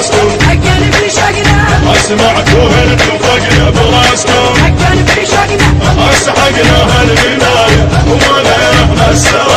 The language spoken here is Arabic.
براسكم حقنا بعشاقنا اسمعكم براسكم حقنا بعشاقنا اسحقنا هالبنايه وما السلام